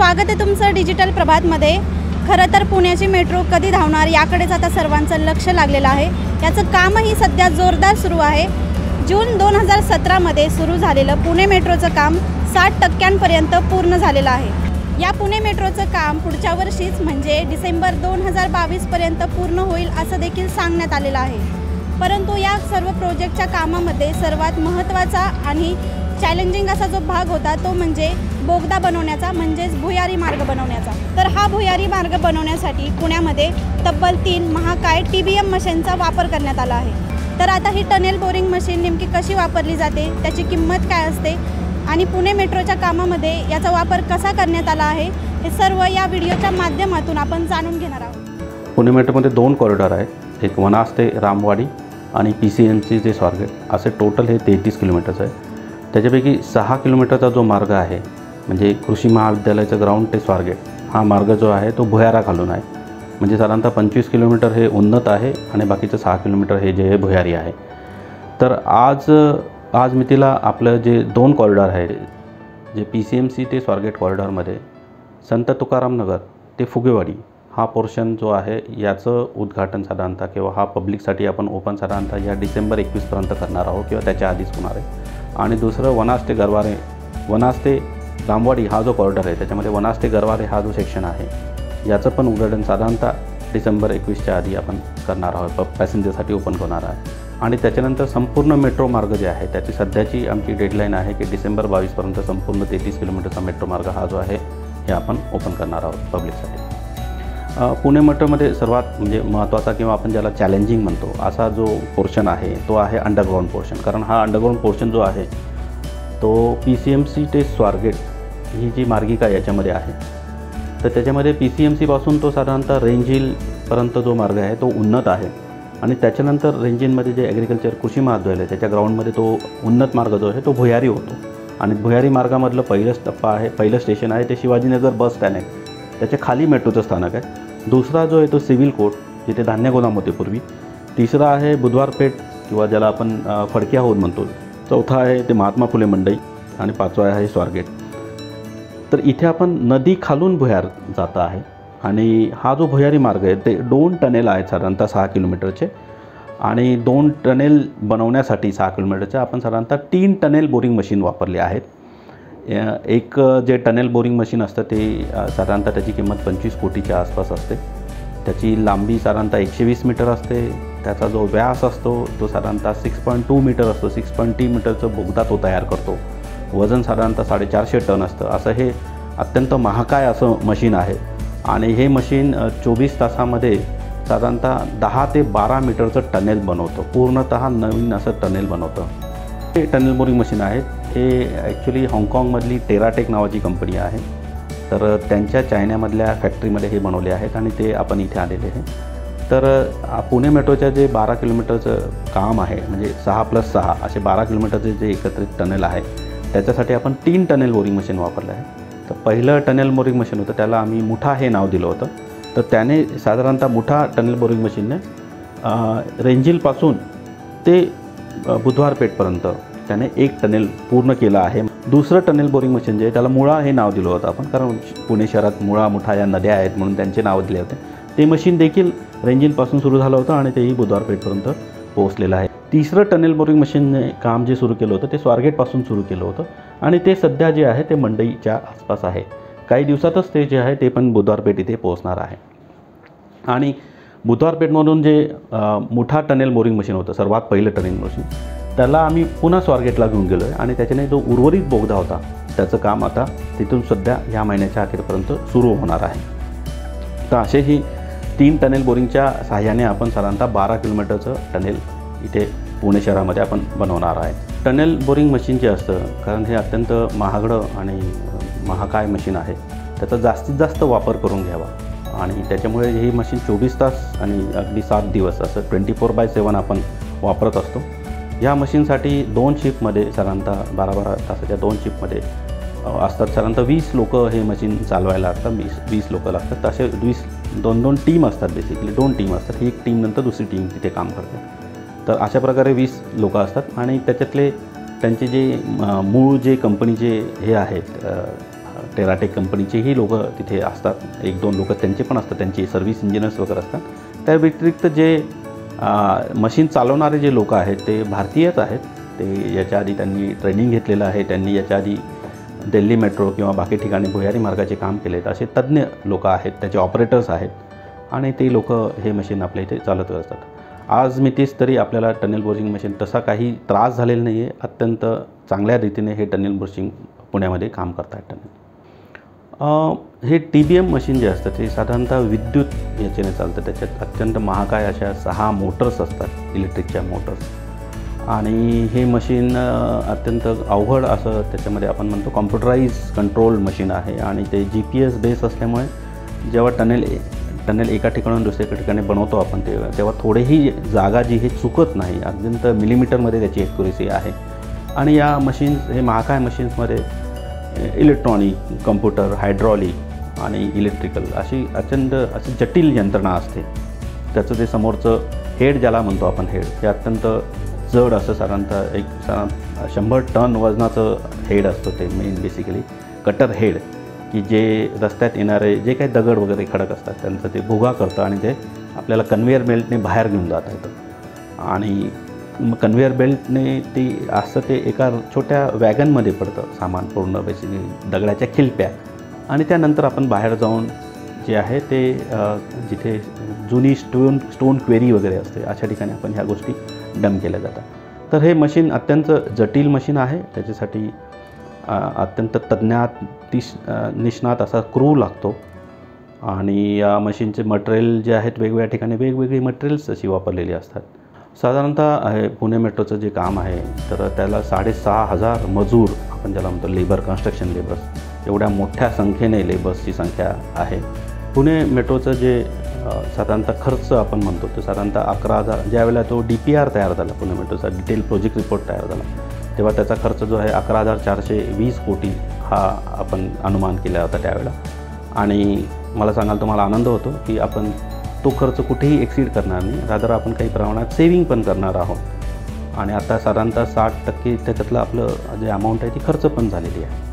स्वागत आहे तुमचं डिजिटल प्रभातमध्ये. खरं तर पुण्याची मेट्रो कधी धावणार याकडेच आता सर्वांचं लक्ष लागलेलं आहे. याचं कामही सध्या जोरदार सुरू आहे. जून दोन हजार सतरामध्ये सुरू झालेलं पुणे मेट्रोचं काम साठ टक्क्यांपर्यंत पूर्ण झालेलं आहे. या पुणे मेट्रोचं काम पुढच्या वर्षीच म्हणजे डिसेंबर दोन हजार बावीसपर्यंत पूर्ण होईल असं देखील सांगण्यात आलेलं आहे. परंतु या सर्व प्रोजेक्टच्या कामामध्ये सर्वात महत्त्वाचा आणि चॅलेंजिंग असा जो भाग होता तो म्हणजे बोगदा बनवण्याचा म्हणजेच भुयारी मार्ग बनवण्याचा. तर हा भुयारी मार्ग बनवण्यासाठी पुण्यामध्ये तब्बल तीन महाकाय टी बी एम मशीनचा वापर करण्यात आला आहे. तर आता ही टनेल बोरिंग मशीन नेमकी कशी वापरली जाते त्याची किंमत काय असते आणि पुणे मेट्रोच्या कामामध्ये याचा वापर कसा करण्यात आला आहे हे सर्व या व्हिडिओच्या माध्यमातून आपण जाणून घेणार आहोत. पुणे मेट्रोमध्ये दोन कॉरिडॉर आहेत एक वनास ते रामवाडी आणि पी सी एनचे जे स्वारगेट असे टोटल हे तेहतीस किलोमीटरचं आहे. त्याच्यापैकी सहा किलोमीटरचा जो मार्ग आहे म्हणजे कृषी महाविद्यालयाचं ग्राउंड ते स्वारगेट हा मार्ग जो आहे तो भुयारा घालून आहे. म्हणजे साधारणतः पंचवीस किलोमीटर हे उन्नत आहे आणि बाकीचं सहा किलोमीटर हे जे आहे भुयारी आहे. तर आज आज मितीला आपलं जे दोन कॉरिडॉर आहे J P C M C ते स्वारगेट कॉरिडॉरमध्ये संत तुकाराम नगर ते फुगेवाडी हा पोर्शन जो आहे याचं उद्घाटन साधारणतः किंवा हा पब्लिकसाठी आपण ओपन साधारणतः या डिसेंबर एकवीसपर्यंत करणार आहोत किंवा त्याच्या आधीच होणार आहे. आणि दुसरं वनास्ते गरवारे. वनास्ते लांबवाडी हा जो कॉरिडॉर आहे त्याच्यामध्ये वनास्ते गरवारे हा जो सेक्शन आहे याचं पण उद्घाटन साधारणतः डिसेंबर एकवीसच्या आधी आपण करणार आहोत. प पॅसेंजरसाठी ओपन होणार आहे आणि त्याच्यानंतर संपूर्ण मेट्रो मार्ग जे आहे त्याची सध्याची आमची डेडलाईन आहे की डिसेंबर बावीसपर्यंत संपूर्ण तेहतीस किलोमीटरचा मेट्रो मार्ग हा जो आहे हे आपण ओपन करणार आहोत पब्लिकसाठी पुणे मेट्रोमध्ये सर्वात म्हणजे महत्त्वाचा किंवा आपण ज्याला चॅलेंजिंग म्हणतो असा जो पोर्शन आहे तो आहे अंडरग्राऊंड पोर्शन कारण हा अंडरग्राऊंड पोर्शन जो आहे तो पी सी एम सी ते स्वारगेट ही जी मार्गिका याच्यामध्ये आहे. तर त्याच्यामध्ये पी सी एम सीपासून तो साधारणतः रेंजिलपर्यंत जो मार्ग आहे तो उन्नत आहे. आणि त्याच्यानंतर रेंजिनमध्ये जे ॲग्रिकल्चर कृषी महाविद्यालय त्याच्या ग्राउंडमध्ये तो उन्नत मार्ग जो आहे तो भुयारी होतो. आणि भुयारी मार्गामधलं पहिलंच टप्पा आहे पहिलं स्टेशन आहे ते शिवाजीनगर बस स्टँड आहे. त्याच्याखाली मेट्रोचं स्थानक आहे. दुसरा जो आहे तो सिव्हिल कोर्ट जिथे धान्य गोदाम होते पूर्वी. तिसरा आहे बुधवारपेठ किंवा ज्याला आपण फडक्या होऊन म्हणतो. चौथा आहे ते महात्मा फुले मंडई आणि पाचवा आहे स्वारगेट. तर इथे आपण नदी खालून भुयार जाता आहे आणि हा जो भुयारी मार्ग आहे ते दोन टनेल आहेत साधारणतः सहा किलोमीटरचे. आणि दोन टनेल बनवण्यासाठी सहा किलोमीटरचे आपण साधारणतः तीन टनेल बोरिंग मशीन वापरले आहेत. एक जे टनेल बोरिंग मशीन असतं ते साधारणतः त्याची किंमत पंचवीस कोटीच्या आसपास असते. त्याची लांबी साधारणतः एकशे वीस मीटर असते. त्याचा जो व्यास असतो तो साधारणतः सिक्स पॉईंट टू मीटर असतो. सिक्स पॉईंट टी मीटरचं बोगदा तो तयार करतो. वजन साधारणतः साडेचारशे टन असतं. असं हे अत्यंत महाकाय असं मशीन आहे. आणि हे मशीन चोवीस तासामध्ये साधारणतः दहा ते बारा मीटरचं टनेल बनवतं. पूर्णतः नवीन असं टनेल बनवतं. हे टनेल बोरिंग मशीन आहेत हे ॲक्च्युली हाँगकाँगमधली टेराटेक नावाची कंपनी आहे. तर त्यांच्या चायनामधल्या फॅक्टरीमध्ये हे बनवले आहेत आणि ते आपण इथे आलेले आहे. तर पुणे मेट्रोच्या जे बारा किलोमीटरचं काम आहे म्हणजे सहा प्लस सहा असे बारा किलोमीटरचे जे एकत्रित टनेल आहे त्याच्यासाठी आपण तीन टनेल बोरिंग मशीन वापरलं आहे. तर पहिलं टनेल बोरिंग मशीन होतं त्याला आम्ही मुठा हे नाव दिलं होतं. तर त्याने साधारणतः मुठा टनेल बोरिंग मशीनने रेंजिलपासून ते बुधवारपेठपर्यंत त्याने एक टनेल पूर्ण केलं आहे. दुसरं टनेल बोरिंग मशीन जे आहे त्याला मुळा हे नाव दिलं होतं आपण. कारण पुणे शहरात मुळा मुठा या नद्या आहेत म्हणून त्यांचे नाव दिले होते. ते मशीन देखील रेंजिनपासून सुरू झालं होतं आणि तेही बुधवारपेठपर्यंत पोहोचलेलं आहे. तिसरं टनेल बोरिंग मशीनने काम जे सुरू केलं होतं ते स्वारगेटपासून सुरू केलं होतं. आणि ते सध्या जे आहे ते मंडईच्या आसपास आहे. काही दिवसातच ते जे आहे ते पण बुधवारपेठ इथे पोहोचणार आहे. आणि बुधवारपेठमधून जे मोठा टनेल बोरिंग मशीन होतं सर्वात पहिलं टनेल मशीन त्याला आम्ही पुन्हा स्वारगेटला घेऊन गेलो आहे आणि त्याच्याने जो उर्वरित बोगदा होता त्याचं काम आता तिथून सध्या ह्या महिन्याच्या अखेरपर्यंत सुरू होणार आहे. तर असे ही तीन टनेल बोरिंगच्या सहाय्याने आपण साधारणतः बारा किलोमीटरचं टनेल इथे पुणे शहरामध्ये आपण बनवणार आहे. टनेल बोरिंग मशीन जे असतं कारण हे अत्यंत महागडं आणि महाकाय मशीन आहे त्याचा जास्तीत जास्त वापर करून घ्यावा. आणि त्याच्यामुळे ही मशीन चोवीस तास आणि अगदी सात दिवस असं ट्वेंटी फोर बाय सेवन आपण वापरत असतो. या मशीनसाठी दोन शिपमध्ये साधारणतः बारा बारा तासाच्या दोन शिपमध्ये असतात. साधारणतः वीस लोक हे मशीन चालवायला लागतात. वीस वीस लोक लागतात. तसे वीस दोन दोन टीम असतात बेसिकली दोन टीम असतात. ही एक टीम नंतर दुसरी टीम तिथे काम करते. तर अशा प्रकारे वीस लोक असतात आणि त्याच्यातले त्यांचे जे मूळ जे कंपनीचे हे आहेत टेराटेक कंपनीचेही लोक तिथे असतात. एक दोन लोक त्यांचे पण असतात. त्यांचे सर्व्हिस इंजिनियर्स वगैरे असतात. त्या व्यतिरिक्त जे मशीन चालवणारे जे लोक आहेत ते भारतीयच आहेत. ते याच्या आधी त्यांनी ट्रेनिंग घेतलेलं आहे. त्यांनी याच्या आधी दिल्ली मेट्रो किंवा बाकी ठिकाणी भुयारी मार्गाचे काम केले आहेत असे तज्ज्ञ लोक आहेत त्याचे ऑपरेटर्स आहेत आणि ते लोक हे मशीन आपल्या इथे चालत असतात. आज मी तेच तरी आपल्याला टनेल बोरिंग मशीन तसा काही त्रास झालेला नाही आहे अत्यंत चांगल्या रीतीने हे टनेल बोरिंग पुण्यामध्ये काम करत आहेत टनेल हे टी बी एम मशीन जे असतं ते साधारणतः विद्युत याच्याने चालतं. त्याच्यात अत्यंत महाकाय अशा सहा मोटर्स असतात इलेक्ट्रिकच्या मोटर्स आणि हे मशीन अत्यंत अवघड असं त्याच्यामध्ये आपण म्हणतो कॉम्प्युटराईज कंट्रोल मशीन आहे. आणि ते जी पी एस बेस असल्यामुळे जेव्हा टनेल टनेल एका ठिकाणून दुसऱ्या ठिकाणी बनवतो आपण तेव्हा तेव्हा थोडेही जागा जी हे चुकत नाही. अत्यंत मिलीमीटरमध्ये त्याची ॲक्युरेसी आहे. आणि या मशीन्स हे महाकाय मशीन्समध्ये इलेक्ट्रॉनिक कम्प्युटर हायड्रॉलिक आणि इलेक्ट्रिकल अशी अचंड अशी जटिल यंत्रणा असते. त्याचं ते समोरचं हेड ज्याला म्हणतो आपण हेड हे अत्यंत जड असं साधारणतः एक साधारण शंभर टन वजनाचं हेड असतं ते मेन बेसिकली कटर हेड की जे रस्त्यात येणारे जे काही दगड वगैरे खडक असतात त्यांचं ते भुगा करतं आणि ते आपल्याला कन्व्हेअर बेल्टने बाहेर घेऊन जाता येतं. आणि मग कन्व्हेअर बेल्टने ती असं ते एका छोट्या वॅगनमध्ये पडतं सामान पूर्ण बेसिकली दगडाच्या खिलप्या. आणि त्यानंतर आपण बाहेर जाऊन जे आहे ते जिथे जुनी स्टोन स्टोन क्वेरी वगैरे असते अशा ठिकाणी आपण ह्या गोष्टी डम केल्या जातात. तर हे मशीन अत्यंत जटिल मशीन आहे. त्याच्यासाठी अत्यंत तज्ज्ञात तिश निष्णात असा क्रू लागतो. आणि या मशीनचे मटेरियल जे आहेत वेगवेगळ्या ठिकाणी वेगवेगळी मटेरियल्स अशी वापरलेली असतात. साधारणतः पुणे मेट्रोचं जे काम आहे तर त्याला साडेसहा हजार मजूर आपण ज्याला म्हणतो लेबर कन्स्ट्रक्शन लेबर्स एवढ्या मोठ्या संख्येने लेबर्सची संख्या आहे. पुणे मेट्रोचं जे साधारणतः खर्च आपण म्हणतो तो साधारणतः अकरा हजार ज्यावेळेला तो डी पी आर तयार झाला पुणे मेट्रोचा डिटेल प्रोजेक्ट रिपोर्ट तयार झाला तेव्हा त्याचा खर्च जो आहे अकरा हजार चारशे वीस कोटी हा आपण अनुमान केला होता त्यावेळेला. आणि मला सांगाल तुम्हाला आनंद होतो की आपण तो खर्च कुठेही एक्सीड करणार नाही रादर आपण काही प्रमाणात सेविंग पण करणार आहोत. आणि आता साधारणतः साठ टक्के त्याच्यातलं आपलं जे अमाऊंट आहे ती खर्च पण झालेली आहे.